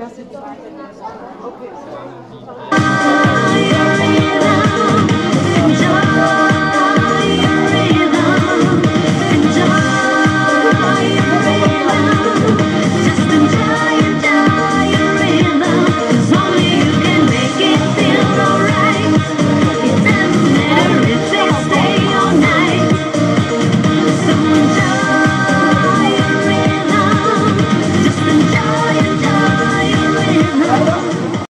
Okay.